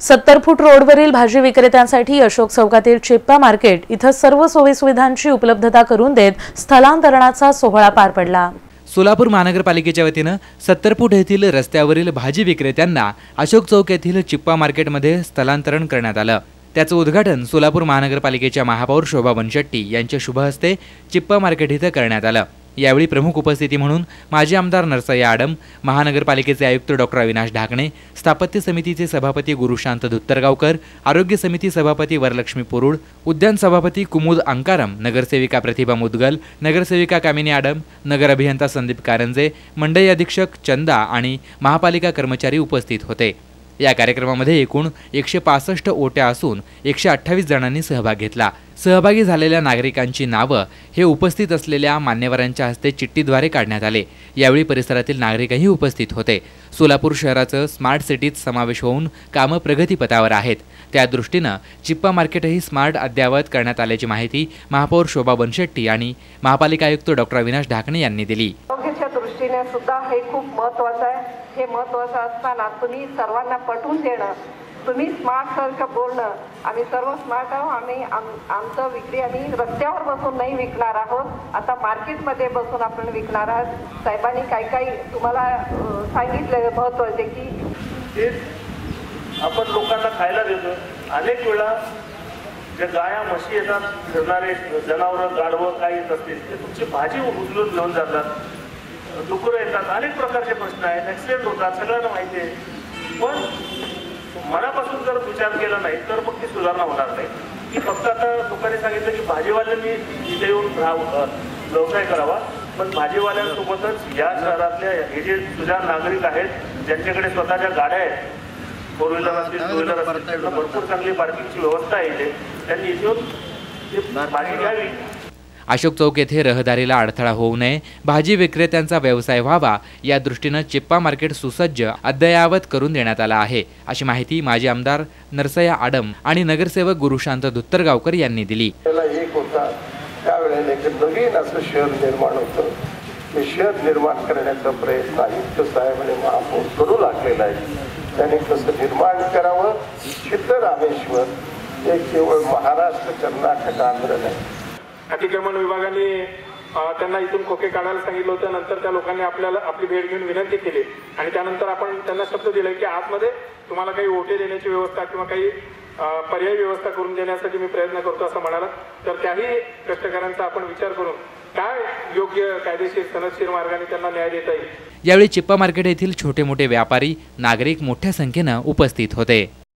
सत्तर फूट रोडवरील भाजी विक्रेत्यांसाठी अशोक चौकातील चिप्पा मार्केट इथं सर्व सोयीसुविधांची उपलब्धता करून देत स्थलांतरणाचा सोहळा पार पडला. सोलापूर महानगरपालिकेच्या वतीनं सत्तर फूट येथील रस्त्यावरील भाजी विक्रेत्यांना अशोक चौक येथील चिप्पा मार्केटमध्ये स्थलांतरण करण्यात आलं. त्याचं उद्घाटन सोलापूर महानगरपालिकेच्या महापौर शोभा बनशेट्टी यांच्या शुभ हस्ते चिप्पा मार्केट इथं करण्यात आलं. यावेळी प्रमुख उपस्थिती म्हणून माजी आमदार नरसय्या आडम महानगरपालिकेचे आयुक्त डॉक्टर अविनाश ढाकणे स्थापत्य समितीचे सभापती गुरुशांत धुत्तरगावकर आरोग्य समिती सभापती वरलक्ष्मी पोरुळ उद्यान सभापती कुमुद अंकारम नगरसेविका प्रतिभा मुदगल नगरसेविका कामिनी आडम नगर अभियंता संदीप कारंजे मंडई अधीक्षक चंदा आणि महापालिका कर्मचारी उपस्थित होते. या कार्यक्रमामध्ये एकूण एकशे पासष्ट ओट्या असून एकशे अठ्ठावीस जणांनी सहभाग घेतला. सहभागी झालेल्या नागरिकांची नावं हे उपस्थित असलेल्या मान्यवरांच्या हस्ते चिठ्ठीद्वारे काढण्यात आले. यावेळी परिसरातील नागरिकही उपस्थित होते. सोलापूर शहराचं स्मार्ट सिटीत समावेश होऊन कामं प्रगतीपथावर आहेत. त्या दृष्टीनं चिप्पा मार्केटही स्मार्ट अद्ययावत करण्यात आल्याची माहिती महापौर शोभा बनशेट्टी आणि महापालिका आयुक्त डॉक्टर अविनाश ढाकणे यांनी दिली. दृष्टीने सुद्धा हे खूप महत्वाचं आहे. हे महत्वाचं असताना तुम्ही सर्वांना पटवून देणं तुम्ही स्मार्ट सारखं बोलणं आम्ही सर्व स्मार्ट आहोत आम्ही आम- आमचं विक्री आम्ही रस्त्यावर बसून नाही विकणार आहोत. आता मार्केटमध्ये बसून आपण विकणार आहोत. साहेबांनी काही काही तुम्हाला सांगितलेलं सांगितलं महत्त्वाचे की तेच आपण लोकांना खायला देतो. अनेक वेळा ज्या गाया म्हशी येतात फिरणारे जनावरं गाढवं काही येत असतील ते तुमची भाजी उचलून घेऊन जातात. डुकरं येतात अनेक प्रकारचे प्रश्न आहेत ॲक्सिडेंट होतात सगळ्यांना माहिती आहे. पण मनापासून जर विचार केला नाही तर मग ती सुधारणा होणार नाही. की फक्त आता लोकांनी सांगितलं की भाजीवाल्यांनी इथे येऊन व्यवसाय करावा पण भाजीवाल्यांसोबतच या शहरातल्या हे जे तुझ्या नागरिक आहेत ज्यांच्याकडे स्वतःच्या गाड्या आहेत फोर व्हीलर असतील टू व्हीलर असतील भरपूर चांगली पार्किंगची व्यवस्था आहे इथे. त्यांनी इथे येऊन ती भाजी घ्यावी. अशोक चौक येथे रहदारीला अडथळा होऊ नये भाजी विक्रेत्यांचा व्यवसाय व्हावा या दृष्टीनं चिप्पा मार्केट सुसज्ज अद्ययावत करून देण्यात आला आहे अशी माहिती माजी आमदार नरसया आडम आणि नगरसेवक गुरुशांत धुत्तरगावकर यांनी दिली. नवीन असं शहर निर्माण होतं. ते शहर निर्माण करण्याचा प्रयत्न आयुक्त साहेबांनी महापौर करू लागलेला आहे. त्याने कसं निर्माण करावं? सिद्धरामेश्वर हे केवळ महाराष्ट्र कर्नाटक आंध्र नाही. अतिक्रमण विभागाने त्यांना इथून खोके काढायला सांगितलं होतं. नंतर त्या लोकांनी आपल्याला आपली भेट घेऊन विनंती केली. आणि त्यानंतर आपण त्यांना शब्द दिलाय की आतमध्ये तुम्हाला काही ओटे देण्याची व्यवस्था किंवा काही पर्याय पर्यायी व्यवस्था करून देण्यासाठी मी प्रयत्न करतो असं म्हणाला. तर त्याही कष्टकऱ्यांचा आपण विचार करून काय योग्य कायदेशीर सनदशीर मार्गाने त्यांना न्याय देता येईल? यावेळी चिप्पा मार्केट येथील छोटे मोठे व्यापारी नागरिक मोठ्या संख्येनं उपस्थित होते.